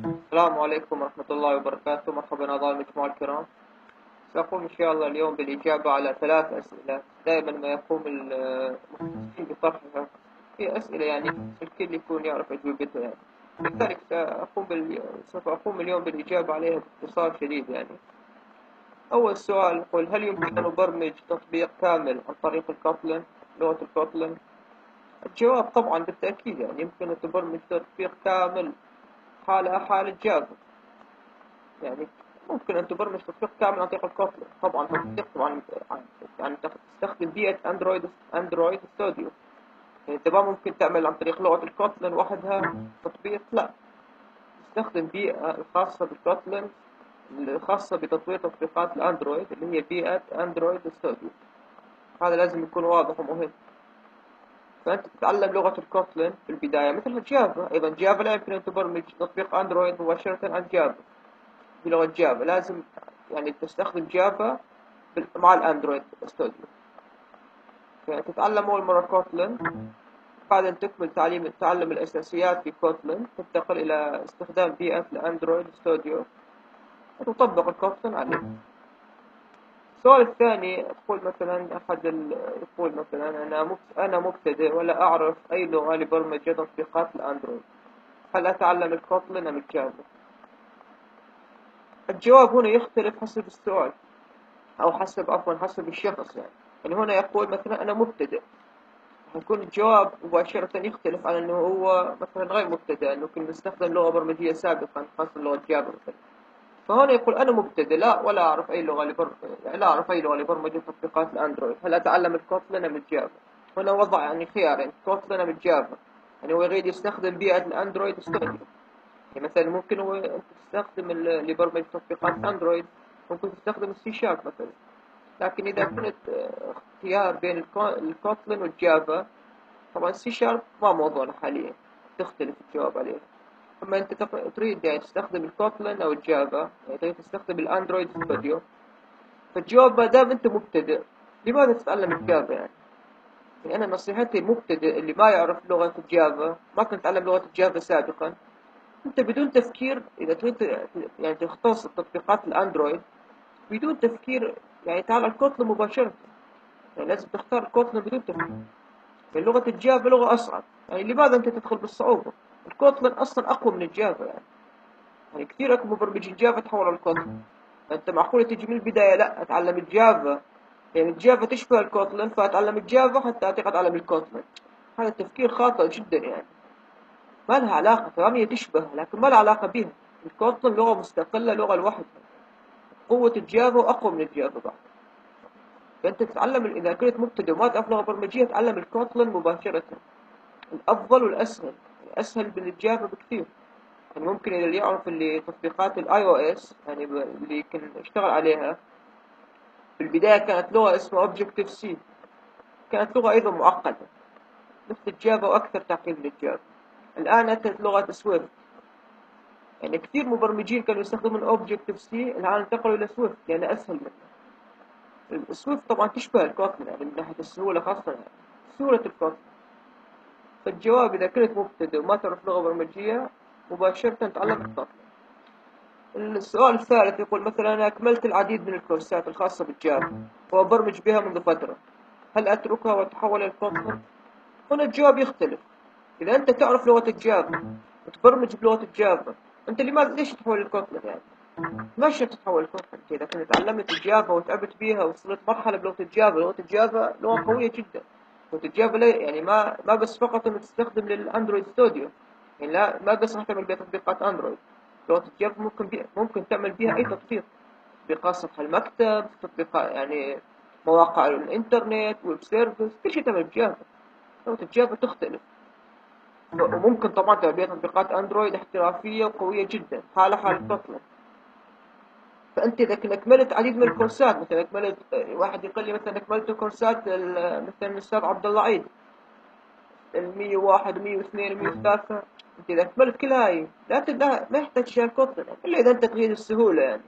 السلام عليكم ورحمة الله وبركاته. مرحبا أعضاء المجموعة الكرام. سأقوم إن شاء الله اليوم بالإجابة على ثلاث أسئلة. دائما ما يقوم المختصين بطرحها هي أسئلة يعني الكل يكون يعرف أجوبتها يعني. لذلك سأقوم بال... سوف أقوم اليوم بالإجابة عليها باختصار شديد يعني. أول سؤال يقول هل يمكن أن أبرمج تطبيق كامل عن طريق الكوتلن لغة الكوتلن الجواب طبعا بالتأكيد يعني يمكن أن تبرمج تطبيق كامل حاله حال Java يعني ممكن أن تبرمج تطبيق كامل عن طريق ال Kotlin طبعا تطبيق طبعا يعني تستخدم بيئة Android Android Studio. يعني أنت ما ممكن تعمل عن طريق لغة ال Kotlin وحدها. تطبيق لا. تستخدم بيئة الخاصة بال Kotlin الخاصة بتطوير تطبيقات ال Android اللي هي بيئة Android Studio. هذا لازم يكون واضح ومهم. فأنت تتعلم لغة ال Kotlin في البداية مثل Java أيضا Java لا يمكن أن تبرمج تطبيق Android مباشرة عن Java بلغة Java لازم يعني تستخدم Java مع ال Android Studio فتتعلم أول مرة Kotlin بعد أن تكمل تعليم تعلم الأساسيات في Kotlin تنتقل إلى استخدام بيئة ال Android Studio وتطبق ال Kotlin عليه. السؤال الثاني يقول مثلا أحد يقول مثلا أنا أنا مبتدئ ولا أعرف أي لغة لبرمجة تطبيقات ال Android. هل أتعلم ال Kotlin أم ال Java؟ الجواب هنا يختلف حسب السؤال أو حسب عفوا حسب الشخص يعني. يعني هنا يقول مثلا أنا مبتدئ. يكون الجواب مباشرة يختلف عن أنه هو مثلا غير مبتدئ أنه كنا نستخدم لغة برمجية سابقا خاصة لغة Java مثلا. فهنا يقول أنا مبتدئ لا ولا أعرف أي لغة لبر... لا أعرف أي لغة لبرمجة تطبيقات ال Android. هل أتعلم ال Kotlin أم ال Java هنا وضع يعني خيارين يعني Kotlin أم ال Java يعني هو يريد يستخدم بيئة ال Android Studio يعني مثلا ممكن هو تستخدم لبرمجة تطبيقات Android ممكن تستخدم ال C Sharp مثلا. لكن إذا كنت اختيار بين ال Kotlin وال Java طبعا ال C Sharp ما موضوعنا حاليا. تختلف الجواب عليه. اما انت تريد يعني تستخدم ال Kotlin أو ال Java يعني تريد تستخدم ال Android Studio. فالجواب ما دام أنت مبتدئ لماذا تتعلم ال Java يعني؟ يعني أنا نصيحتي المبتدئ اللي ما يعرف لغة ال Java ما كنت أتعلم لغة ال Java سابقا. أنت بدون تفكير إذا تريد يعني تختص تطبيقات ال Android بدون تفكير يعني تعال ال Kotlin مباشرة. يعني لازم تختار ال Kotlin بدون تفكير. يعني لغة ال Java لغة أصعب. يعني لماذا أنت تدخل بالصعوبة؟ ال Kotlin أصلا أقوى من ال Java يعني. يعني كثير أكو مبرمجين Java تحول على ال Kotlin أنت معقولة تجي من البداية؟ لا أتعلم ال Java. يعني ال Java تشبه ال Kotlin فأتعلم ال Java حتى اعتقد أتعلم ال Kotlin هذا التفكير خاطئ جدا يعني. ما لها علاقة تمام هي تشبه لكن ما لها علاقة بها. ال Kotlin لغة مستقلة لغة لوحدها. قوة ال Java أقوى من ال Java بعد. فأنت تتعلم إذا كنت مبتدئ وما تعرف لغة برمجية تعلم ال Kotlin مباشرة. الأفضل والأسهل. أسهل من ال Java بكثير. يعني ممكن اللي يعرف اللي تطبيقات ال iOS يعني اللي كان اشتغل عليها. في البداية كانت لغة اسمها Objective-C كانت لغة أيضا معقدة. مثل ال Java وأكثر تعقيد من ال Java الآن أتت لغة Swift يعني كثير مبرمجين كانوا يستخدمون Objective-C الآن انتقلوا إلى Swift لأن أسهل منه ال Swift طبعا تشبه ال Kotlin يعني من ناحية السهولة خاصة يعني سهولة ال Kotlin فالجواب إذا كنت مبتدئ وما تعرف لغة برمجية مباشرة تعلم ال Kotlin السؤال الثالث يقول مثلا أنا أكملت العديد من الكورسات الخاصة بال Java وأبرمج بها منذ فترة. هل أتركها وأتحول إلى؟ هنا الجواب يختلف. إذا أنت تعرف لغة ال Java وتبرمج بلغة ال Java أنت لماذا ليش تحول ال Kotlin يعني؟ ما شرط تحول ال Kotlin إذا كنت تعلمت ال Java وتعبت بها وصلت مرحلة بلغة ال Java لغة ال Java لغة قوية جدا. وتجاب يعني ما ما بس فقط إنك تستخدم لل Android Studio يعني لا ما بس راح تعمل بها تطبيقات Android. لغة Java ممكن بي ممكن تعمل بها أي تطبيق. تطبيقات سطح المكتب تطبيقات يعني مواقع الإنترنت web service كل شيء تعمل ب Java لغة Java تختلف وممكن طبعا تعمل بها تطبيقات Android احترافية وقوية جدا حالة حال Kotlin فأنت إذا أكملت عديد من الكورسات مثلا أكملت واحد يقول لي مثلا أكملت كورسات مثلا الأستاذ عبد الله عيد. ال 101 102 103 أنت إذا أكملت كل هاي لا ما يحتاج شيء Kotlin إلا إذا أنت تريد السهولة يعني.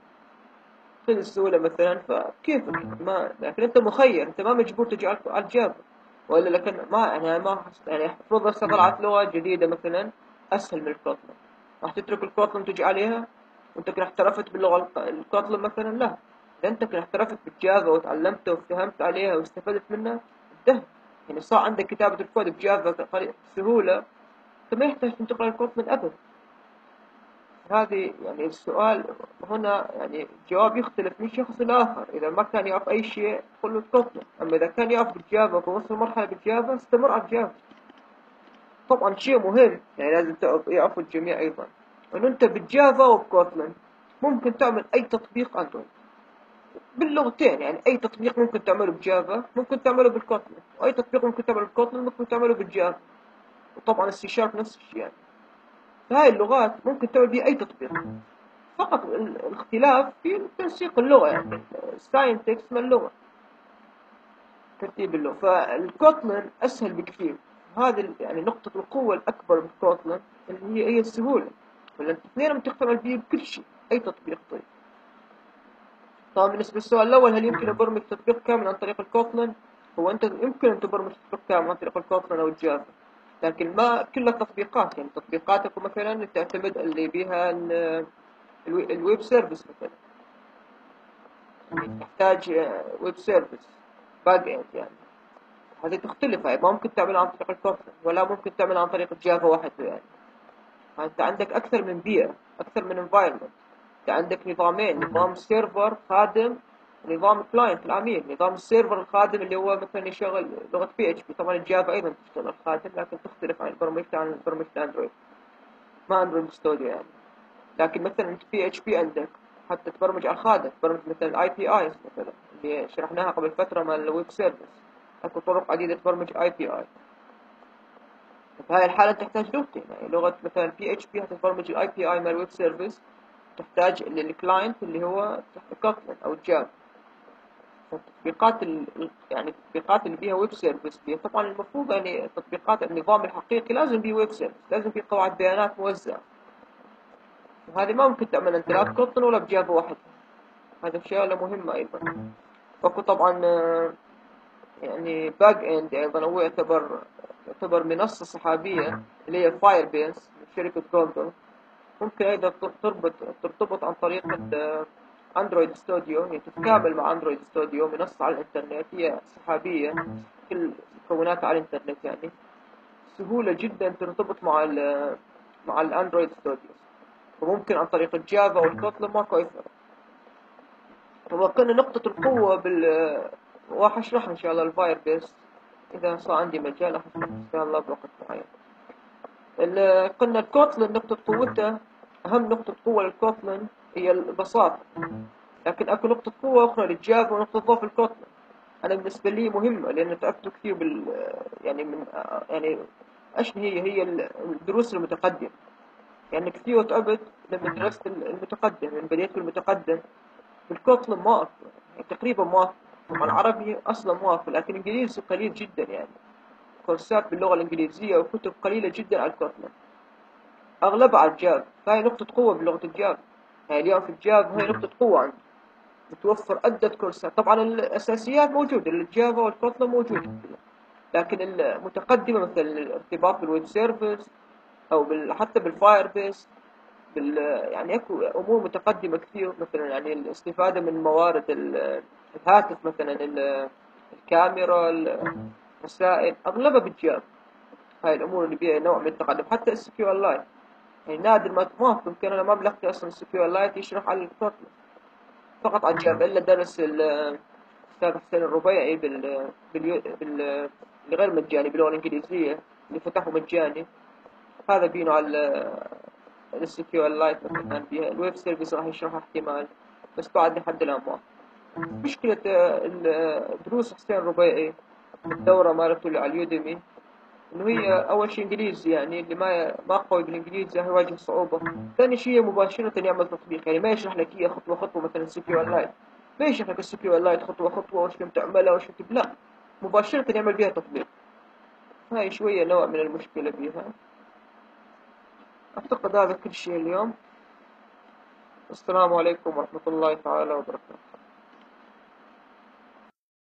تريد السهولة مثلا فكيف؟ ما لكن أنت مخير أنت ما مجبور تجي على ال Java ولا لكن ما أنا ما يعني أفرض طلعت لغة جديدة مثلا أسهل من ال Kotlin راح تترك ال Kotlin تجي عليها؟ وانت كده احترفت باللغة ال Kotlin مثلا لا إذا انت كده احترفت بال Java وتعلمتها وفهمت عليها واستفدت منها. انتهى. يعني صار عندك كتابة الكود ب Java بسهولة انت ما يحتاج تنتقل ال Kotlin أبدا هذه يعني السؤال هنا يعني الجواب يختلف من شخص لآخر. إذا ما كان يعرف أي شيء قل له تكتله أما إذا كان يعرف بال Java ووصل مرحلة بال Java استمر على ال Java طبعا شيء مهم. يعني لازم يعرفوا الجميع أيضا. أنه أنت بال Java وب Kotlin ممكن تعمل أي تطبيق Android باللغتين يعني أي تطبيق ممكن تعمله ب Java ممكن تعمله بال Kotlin وأي تطبيق ممكن تعمله بال Kotlin ممكن تعمله بال Java. وطبعا السي شارب نفس الشيء يعني. فهاي اللغات ممكن تعمل بها أي تطبيق. فقط الاختلاف في تنسيق اللغة يعني. ال syntax من اللغة. ترتيب اللغة. فال Kotlin أسهل بكثير. هذه يعني نقطة القوة الأكبر بال Kotlin اللي هي هي السهولة. ولا الاثنين تعمل بيه بكل شيء. أي تطبيق طيب؟ طبعا بالنسبة للسؤال الأول هل يمكن أبرمج تطبيق كامل عن طريق ال Kotlin هو أنت يمكن أن تبرمج تطبيق كامل عن طريق ال Kotlin أو ال Java لكن ما كلها تطبيقات يعني تطبيقاتك مثلا تعتمد اللي بيها ال web service مثلا. يعني تحتاج web service backend يعني. هذه تختلف هاي ما ممكن تعملها عن طريق ال Kotlin ولا ممكن تعملها عن طريق ال Java وحده يعني. أنت عندك أكثر من بيئة أكثر من environment أنت عندك نظامين نظام server خادم نظام client العميل نظام ال server الخادم اللي هو مثلا يشغل لغة PHP طبعا ال Java أيضا تشتغل خادم لكن تختلف عن برمجة عن برمجة Android ما Android Studio يعني. لكن مثلا أنت PHP عندك حتى تبرمج على الخادم تبرمج مثلا ال API مثلا اللي شرحناها قبل فترة مع ال web service أكو طرق عديدة تبرمج API في هاي الحالة تحتاج لغتين يعني لغة مثلا PHP حتبرمج ال API مع ال web service تحتاج لل client اللي هو Kotlin أو ال Java التطبيقات يعني التطبيقات اللي فيها web service طبعا المفروض يعني تطبيقات النظام الحقيقي لازم فيه web service لازم فيه قواعد بيانات موزعة. وهذه ما ممكن تعمل أنت لا ب Kotlin ولا ب Java واحد. هذا شغلة مهمة أيضا. وكو طبعا يعني backend أيضا هو يعتبر يعتبر منصة سحابية اللي هي Firebase شركة جوجل ممكن أيضا تربط ترتبط عن طريق Android Studio هي تتكامل مع Android Studio منصة على الإنترنت. هي سحابية كل مكوناتها على الإنترنت يعني. سهولة جدا ترتبط مع ال مع ال Android Studio وممكن عن طريق ال Java وال Kotlin ماكو فرق وقلنا نقطة القوة بال راح اشرح إن شاء الله ال Firebase إذا صار عندي مجال اشرح إن شاء الله بوقت معين. قلنا ال Kotlin نقطة قوته أهم نقطة قوة لل Kotlin هي البساطة. لكن أكو نقطة قوة أخرى لل Java ونقطة ضعف ال Kotlin أنا بالنسبة لي مهمة لأن تعبت كثير بال يعني من يعني إيش هي؟ هي الدروس المتقدمة. يعني كثير تعبت لما درست المتقدم من بديت بالمتقدم بال Kotlin ما أكثر يعني تقريبا ما طبعا العربي أصلا ما لكن الانجليزي قليل جدا يعني. كورسات باللغة الإنجليزية وكتب قليلة جدا على ال Kotlin اغلبها على ال Java فهي نقطة قوة بلغة ال Java يعني اليوم في ال Java هي نقطة قوة عندي. بتوفر عدة كورسات. طبعا الأساسيات موجودة ال Java وال Kotlin موجودة لكن المتقدمة مثل الارتباط بال web service أو. حتى بال Firebase بال... يعني أكو أمور متقدمة كثير. مثلا يعني الاستفادة من موارد الهاتف مثلا الكاميرا الرسائل أغلبها بال Java هاي الأمور اللي فيها نوع من التقدم. حتى SQLite. يعني نادر ما ما يمكن أنا ما بلقي أصلا SQLite يشرح على ال Kotlin فقط على ال Java إلا درس الاستاذ حسين الربيعي بال بال بال الغير مجاني باللغة الانجليزيه اللي فتحه مجاني. هذا بينه على ال SQLite مثلا فيها ال web service راح يشرحها احتمال. بس بعد لحد الان ما مشكلة دروس حسين الربيعي الدورة مالته اللي على ال Udemy إنه هي أول شيء إنجليزي يعني اللي ما ما قوي بالإنجليزي يواجه صعوبة. ثاني شيء مباشرة يعمل تطبيق يعني ما يشرح لك اياه خطوة خطوة مثلا ال SQLite. ما يشرح لك ال SQLite خطوة خطوة وش تعملها وش لا مباشرة يعمل بها تطبيق. هاي شوية نوع من المشكلة بيها أعتقد هذا كل شيء اليوم. السلام عليكم ورحمة الله تعالى وبركاته.